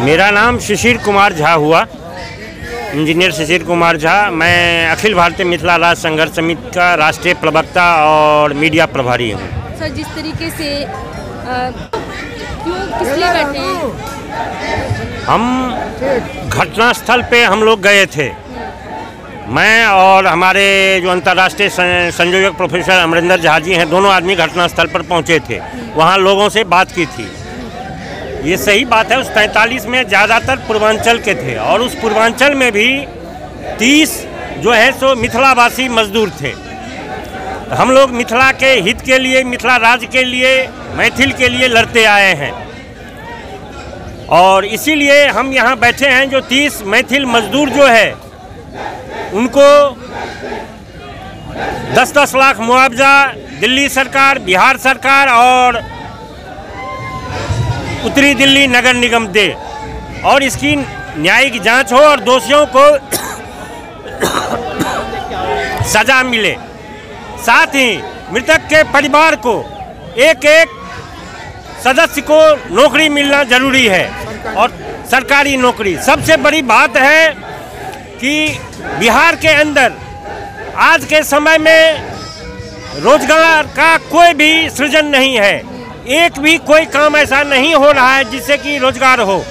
मेरा नाम शिशिर कुमार झा हुआ। इंजीनियर शिशिर कुमार झा। मैं अखिल भारतीय मिथिला राज्य संघर्ष समिति का राष्ट्रीय प्रवक्ता और मीडिया प्रभारी हूँ। सर जिस तरीके से हम घटनास्थल पे हम लोग गए थे। मैं और हमारे जो अंतर्राष्ट्रीय संयोजक प्रोफेसर अमरिंदर झा जी हैं दोनों आदमी घटनास्थल पर पहुँचे थे। वहाँ लोगों से बात की थी। ये सही बात है, उस तैंतालीस में ज़्यादातर पूर्वांचल के थे और उस पूर्वांचल में भी तीस जो है सो मिथिलावासी मजदूर थे। हम लोग मिथिला के हित के लिए, मिथिला राज्य के लिए, मैथिल के लिए लड़ते आए हैं। और इसीलिए हम यहाँ बैठे हैं जो तीस मैथिल मजदूर जो है, उनको दस दस लाख मुआवजा, दिल्ली सरकार, बिहार सरकार और उत्तरी दिल्ली नगर निगम दे। और इसकी न्यायिक जाँच हो और दोषियों को सजा मिले। साथ ही मृतक के परिवार को एक एक सदस्य को नौकरी मिलना ज़रूरी है और सरकारी नौकरी। सबसे बड़ी बात है कि बिहार के अंदर आज के समय में रोज़गार का कोई भी सृजन नहीं है। एक भी कोई काम ऐसा नहीं हो रहा है जिससे कि रोज़गार हो।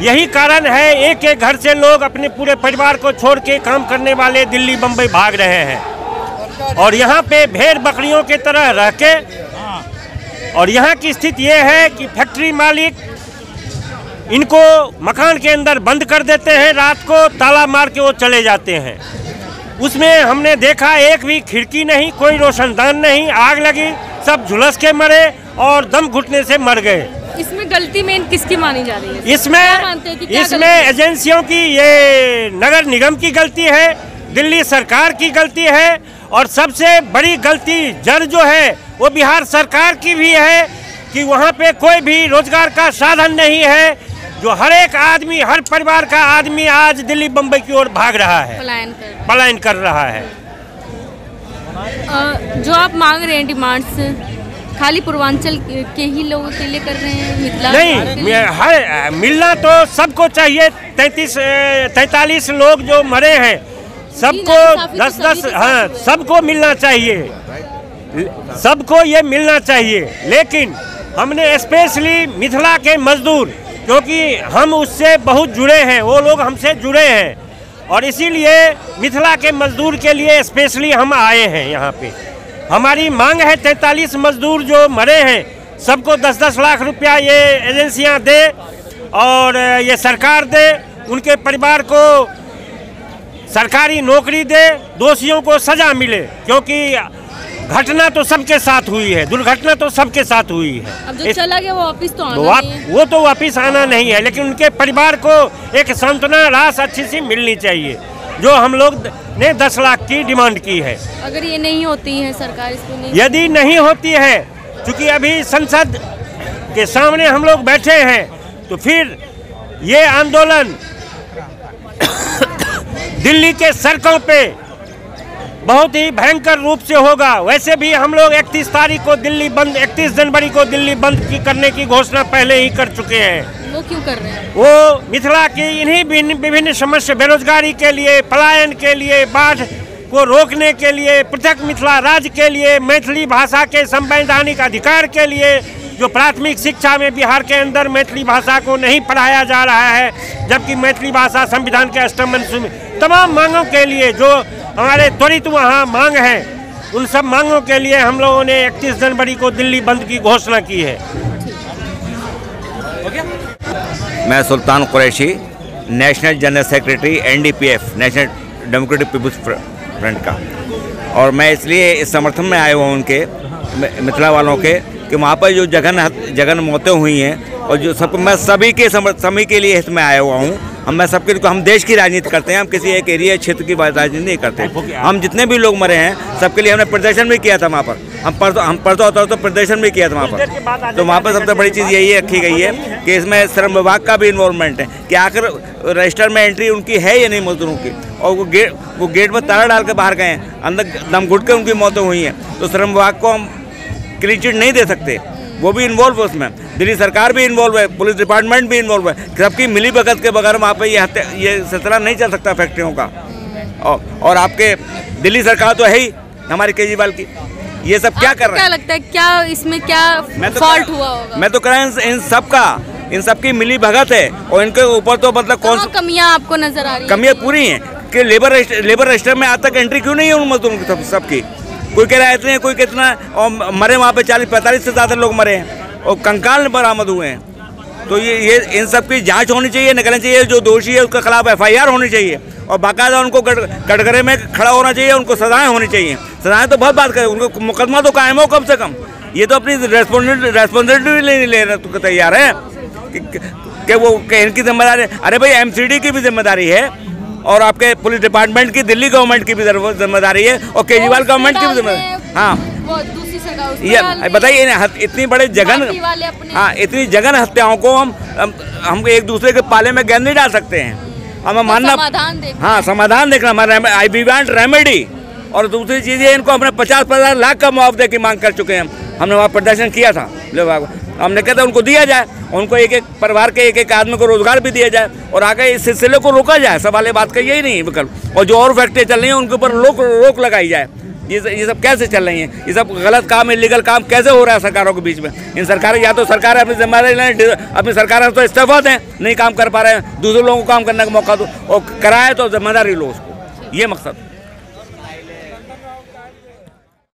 यही कारण है, एक एक घर से लोग अपने पूरे परिवार को छोड़ के काम करने वाले दिल्ली बम्बई भाग रहे हैं। और यहाँ पे भेड़ बकरियों के तरह रह के और यहाँ की स्थिति ये है कि फैक्ट्री मालिक इनको मकान के अंदर बंद कर देते हैं, रात को ताला मार के वो चले जाते हैं। उसमें हमने देखा, एक भी खिड़की नहीं, कोई रोशनदान नहीं, आग लगी, सब झुलस के मरे और दम घुटने से मर गए। इसमें गलती मेन किसकी मानी जा रही है? इसमें इसमें एजेंसियों की ये नगर निगम की गलती है दिल्ली सरकार की गलती है और सबसे बड़ी गलती जड़ जो है वो बिहार सरकार की भी है कि वहाँ पे कोई भी रोज़गार का साधन नहीं है जो हर एक आदमी हर परिवार का आदमी आज दिल्ली बम्बई की ओर भाग रहा है। पलायन कर पलायन कर रहा है। अ, जो आप मांग रहे हैं डिमांड्स खाली पूर्वांचल के ही लोगों के लिए कर रहे हैं मिथिला नहीं हर मिलना तो सबको चाहिए। तैतीस तैतालीस लोग जो मरे हैं सबको तो दस दस हाँ सबको मिलना चाहिए। सबको ये मिलना चाहिए। लेकिन हमने स्पेशली मिथिला के मजदूर क्योंकि हम उससे बहुत जुड़े हैं वो लोग हमसे जुड़े हैं। और इसीलिए मिथिला के मजदूर के लिए स्पेशली हम आए हैं यहाँ पे। हमारी मांग है तैंतालीस मजदूर जो मरे हैं सबको दस दस लाख रुपया ये एजेंसियाँ दे और ये सरकार दे उनके परिवार को सरकारी नौकरी दे दोषियों को सजा मिले क्योंकि घटना तो सबके साथ हुई है दुर्घटना तो सबके साथ हुई है। अब जो चला गया वो वापिस तो आना आप नहीं है। वो तो वापिस आना नहीं है लेकिन उनके परिवार को एक सांत्वना रास अच्छी सी मिलनी चाहिए। जो हम लोग ने दस लाख की डिमांड की है। अगर ये नहीं होती है सरकार इसको नहीं यदि नहीं होती है क्योंकि अभी संसद के सामने हम लोग बैठे हैं तो फिर ये आंदोलन दिल्ली के सड़कों पे बहुत ही भयंकर रूप से होगा। वैसे भी हम लोग 31 तारीख को दिल्ली बंद 31 जनवरी को दिल्ली बंद की करने की घोषणा पहले ही कर चुके हैं। वो क्यों कर रहे हैं? वो मिथिला की इन्हीं विभिन्न समस्या बेरोजगारी के लिए पलायन के लिए बाढ़ को रोकने के लिए पृथक मिथिला राज्य के लिए मैथिली भाषा के संवैधानिक अधिकार के लिए जो प्राथमिक शिक्षा में बिहार के अंदर मैथिली भाषा को नहीं पढ़ाया जा रहा है जबकि मैथिली भाषा संविधान के अष्टम तमाम मांगों के लिए जो हमारे त्वरित वहाँ मांग है। उन सब मांगों के लिए हम लोगों ने 31 जनवरी को दिल्ली बंद की घोषणा की है। मैं Sultan Qureshi, national general secretary, NDPF, national democratic peoples front का। और मैं इसलिए इस समर्थन में आया हुआ उनके मिथिला वालों के, कि वहाँ पर जो जगन जगन मौतें हुई हैं, और जो सब, मैं सभी के सभी के लिए हित में आया हुआ हूँ। हम मैं सबके हम देश की राजनीति करते हैं हम किसी एक एरिया क्षेत्र की राजनीति नहीं करते। हम जितने भी लोग मरे हैं सबके लिए हमने प्रदर्शन भी किया था वहाँ पर। हम परसों हम परसों होता तो प्रदर्शन भी किया था वहाँ पर। तो वहाँ पर सबसे बड़ी चीज़ यही रखी गई है कि इसमें श्रम विभाग का भी इन्वॉल्वमेंट है कि आखिर रजिस्टर में एंट्री उनकी है या नहीं मजदूरों की? और वो गेट वो गेट में ताला डाल के बाहर गए हैं। अंदर दम घुट के उनकी मौतें हुई हैं। तो श्रम विभाग को हम क्लीन चिट नहीं दे सकते। वो भी इन्वॉल्व है उसमें। दिल्ली सरकार भी इन्वॉल्व है पुलिस डिपार्टमेंट भी इन्वॉल्व है। सबकी मिली भगत के बगैर वहाँ पे ये ये सिलसिला नहीं चल सकता फैक्ट्रियों का। और, और आपके दिल्ली सरकार तो है ही हमारी केजरीवाल की। ये सब क्या कर रहे हैं? क्या लगता है क्या इसमें क्या मैं तो फॉल्ट हुआ होगा? मैं तो कह रहा हूँ इन, सब का इन सब की मिली भगत है और इनके ऊपर तो मतलब कौन कहाँ कमियाँ आपको नज़र आ रही कमियाँ पूरी हैं। कि लेबर लेबर रजिस्टर में आज तक एंट्री क्यों नहीं है उन मजदूरों की सब सबकी? कोई कह रहा है इतने कोई कितना और मरे वहाँ पे चालीस पैंतालीस से ज़्यादा लोग मरे हैं और कंकाल बरामद हुए हैं। तो ये ये इन सब की जाँच होनी चाहिए निकलनी चाहिए जो दोषी है उसके खिलाफ एफआईआर होनी चाहिए और बाकायदा उनको कट- कटघरे में खड़ा होना चाहिए उनको सजाएँ होनी चाहिए। सजाएँ तो बहुत बात करें उनको मुकदमा तो कायम हो कम से कम। ये तो अपनी रेस्पॉन्सिबिलिटी लेने को तैयार है। कि, कि वो कि इनकी ज़िम्मेदारी अरे भाई एमसीडी की भी ज़िम्मेदारी है। और आपके पुलिस डिपार्टमेंट की दिल्ली गवर्नमेंट की भी ज़िम्मेदारी है और केजरीवाल गवर्नमेंट की भी ज़िम्मेदारी हाँ। ये। बताइए इतनी बड़े जगन अपने हाँ इतनी जगन हत्याओं को हम हम, एक दूसरे के पाले में गेंद नहीं डाल सकते हैं। हमें मानना हाँ समाधान देखना हमारा आई वी वांट रेमेडी और दूसरी चीज़ ये इनको हमने पचास पचास लाख का मुआवजे की मांग कर चुके हैं हम। हमने वहाँ प्रदर्शन किया था। लोग हमने कहता उनको दिया जाए, उनको एक एक परिवार के एक एक आदमी को रोज़गार भी दिया जाए और आगे इस सिलसिले को रोका जाए सवाल बात का यही नहीं विकल्प। और जो और फैक्ट्री चल रही हैं, उनके ऊपर रोक रोक लगाई जाए। ये स- ये सब कैसे चल रही हैं? ये सब गलत काम, इलीगल काम कैसे हो रहा है सरकारों के बीच में? इन सरकारें, या तो सरकार अपनी ज़िम्मेदारी लें अपनी सरकार तो इस्तीफा दें, नहीं काम कर पा रहे हैं, दूसरे लोगों को काम करने का मौका दो, और कराए तो ज़िम्मेदारी लो उसको। ये मकसद।